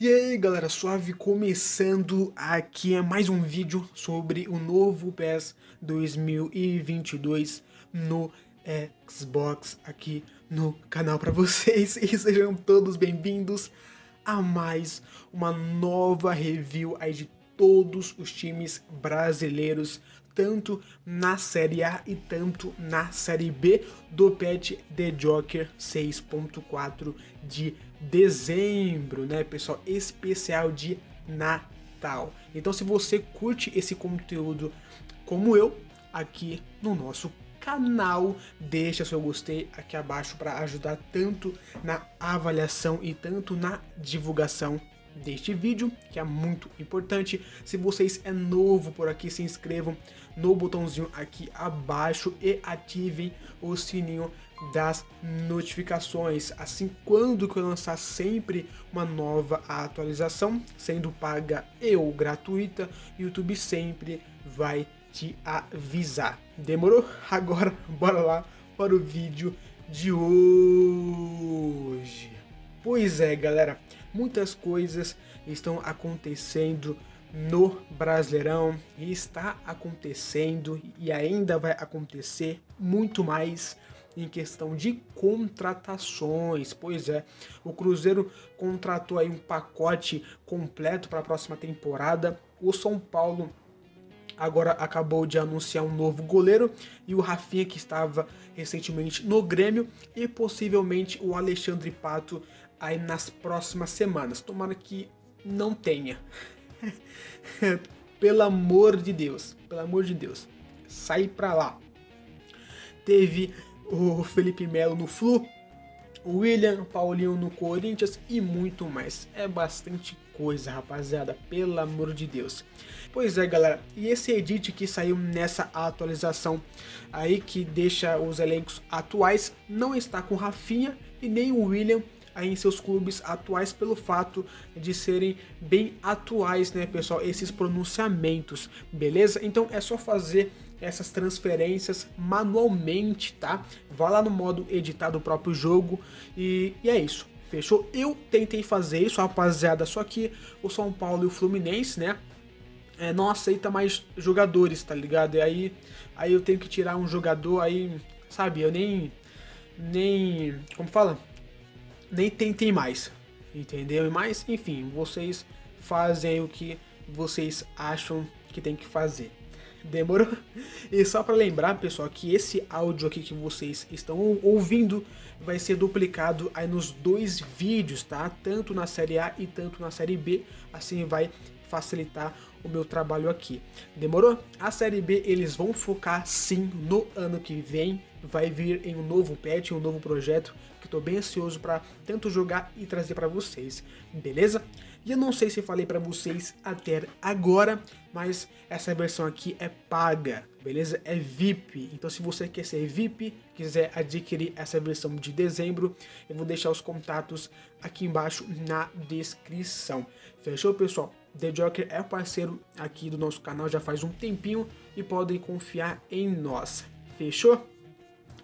E aí galera, suave, começando aqui é mais um vídeo sobre o novo PES 2022 no Xbox aqui no canal para vocês. E sejam todos bem-vindos a mais uma nova review aí de todos os times brasileiros tanto na Série A e tanto na Série B do patch The Joker 6.4 de dezembro, né, pessoal? Especial de Natal. Então, se você curte esse conteúdo como eu, aqui no nosso canal, deixa seu gostei aqui abaixo para ajudar tanto na avaliação e tanto na divulgação deste vídeo, que é muito importante. Se vocês é novo por aqui, se inscrevam no botãozinho aqui abaixo e ativem o sininho das notificações. Assim, quando que eu lançar sempre uma nova atualização, sendo paga ou gratuita, YouTube sempre vai te avisar. Demorou? Agora, bora lá para o vídeo de hoje. Pois é, galera, muitas coisas estão acontecendo no Brasileirão e está acontecendo e ainda vai acontecer muito mais em questão de contratações. Pois é, o Cruzeiro contratou aí um pacote completo para a próxima temporada. O São Paulo agora acabou de anunciar um novo goleiro e o Rafinha que estava recentemente no Grêmio e possivelmente o Alexandre Pato aí nas próximas semanas. Tomara que não tenha. pelo amor de Deus, pelo amor de Deus, sai pra lá. Teve o Felipe Melo no Flu, o William, Paulinho no Corinthians e muito mais. É bastante coisa, rapaziada, pelo amor de Deus. Pois é, galera, e esse edit que saiu nessa atualização aí que deixa os elencos atuais não está com Rafinha e nem o William em seus clubes atuais pelo fato de serem bem atuais, né, pessoal, esses pronunciamentos, beleza? Então é só fazer essas transferências manualmente, tá? Vá lá no modo editar do próprio jogo e, e é isso. Fechou? Eu tentei fazer isso, rapaziada, só que o São Paulo e o Fluminense, né? É, não aceita mais jogadores, tá ligado? E aí, aí eu tenho que tirar um jogador aí, sabe? Eu nem. Nem. Como fala? nem tentem mais, entendeu? Mas, enfim, vocês fazem o que vocês acham que tem que fazer. Demorou? E só para lembrar, pessoal, que esse áudio aqui que vocês estão ouvindo vai ser duplicado aí nos dois vídeos, tá? Tanto na série A e tanto na série B. Assim vai facilitar o meu trabalho aqui. Demorou? A série B eles vão focar sim no ano que vem. Vai vir em um novo patch, um novo projeto que estou bem ansioso para tanto jogar e trazer para vocês, beleza? E eu não sei se falei para vocês até agora, mas essa versão aqui é paga, beleza? É VIP. Então se você quer ser VIP, quiser adquirir essa versão de dezembro, eu vou deixar os contatos aqui embaixo na descrição. Fechou, pessoal? The Joker é parceiro aqui do nosso canal já faz um tempinho e podem confiar em nós. Fechou?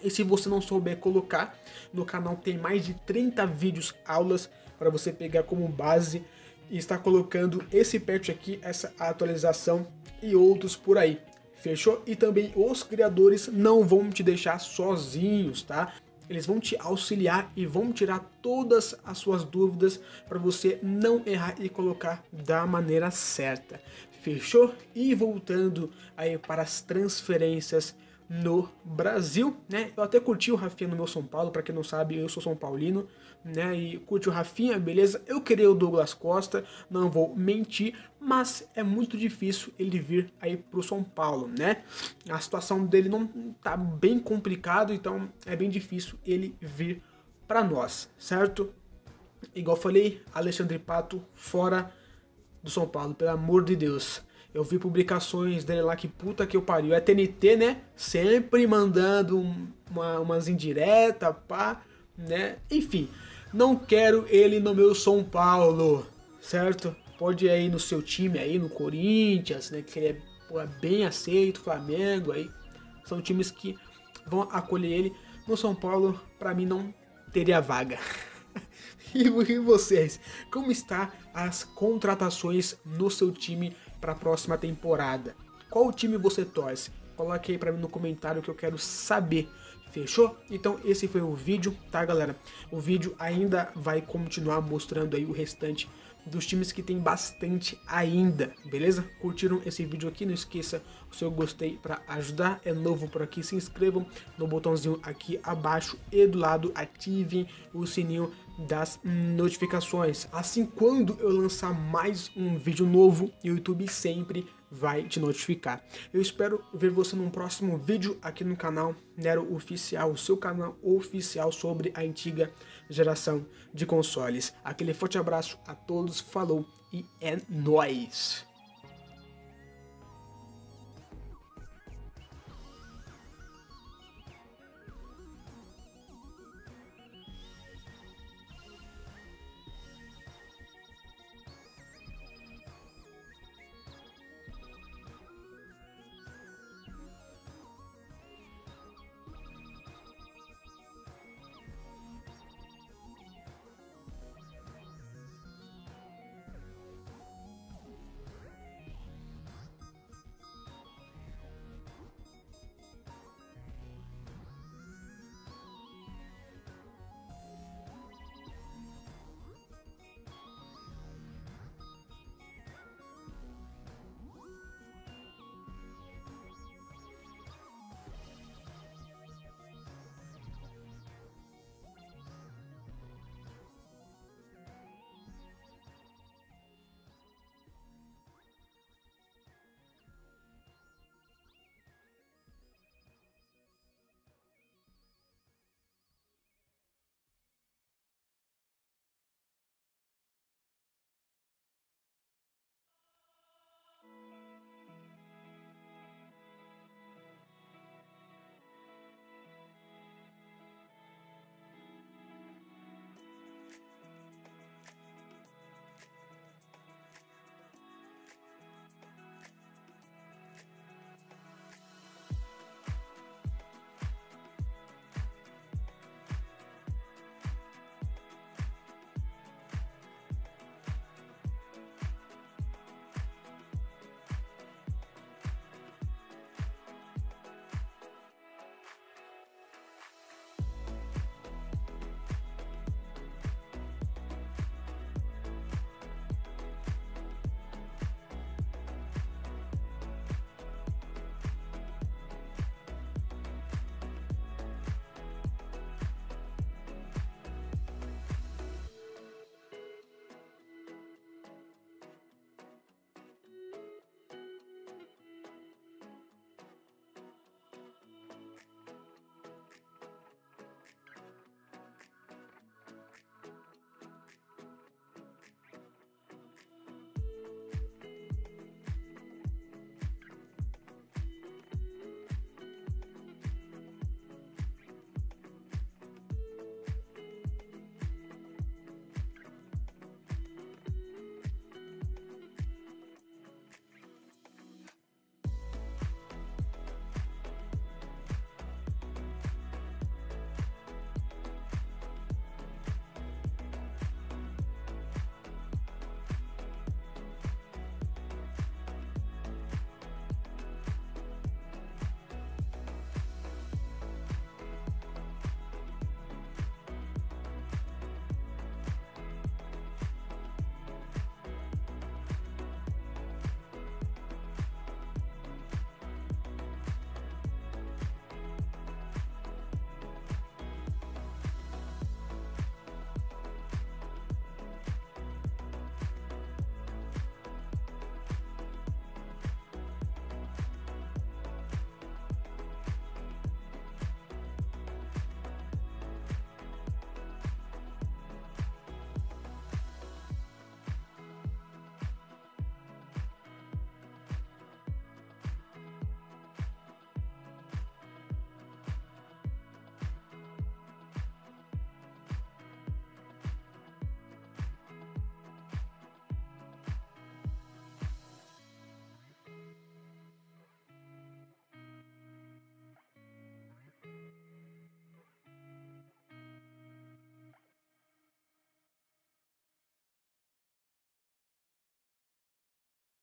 E se você não souber colocar, no canal tem mais de 30 vídeos, aulas para você pegar como base e estar colocando esse patch aqui, essa atualização e outros por aí. Fechou? E também os criadores não vão te deixar sozinhos, tá? Eles vão te auxiliar e vão tirar todas as suas dúvidas para você não errar e colocar da maneira certa. Fechou? E voltando aí para as transferências no Brasil, né? Eu até curti o Rafinha no meu São Paulo, para quem não sabe, eu sou São Paulino, né? E curti o Rafinha, beleza? Eu queria o Douglas Costa, não vou mentir, mas é muito difícil ele vir aí pro São Paulo, né? A situação dele não tá bem complicado, então é bem difícil ele vir para nós, certo? Igual falei, Alexandre Pato fora do São Paulo, pelo amor de Deus. Eu vi publicações dele lá que puta que eu pariu. É TNT, né? Sempre mandando uma, umas indiretas, pá, né? Enfim, não quero ele no meu São Paulo, certo? Pode ir aí no seu time aí, no Corinthians, né? Que ele é pô, é bem aceito, Flamengo aí. São times que vão acolher ele. No São Paulo, pra mim, não teria vaga. E vocês, como está as contratações no seu time para a próxima temporada? Qual time você torce? Coloque aí para mim no comentário que eu quero saber. Fechou? Então esse foi o vídeo, tá galera? O vídeo ainda vai continuar mostrando aí o restante dos times que tem bastante ainda, beleza? Curtiram esse vídeo aqui? Não esqueça o seu gostei para ajudar. É novo por aqui, se inscrevam no botãozinho aqui abaixo e do lado ativem o sininho das notificações. Assim, quando eu lançar mais um vídeo novo, o YouTube sempre vai te notificar. Eu espero ver você num próximo vídeo aqui no canal Nero Oficial, o seu canal oficial sobre a antiga geração de consoles. Aquele forte abraço a todos, falou e é nóis!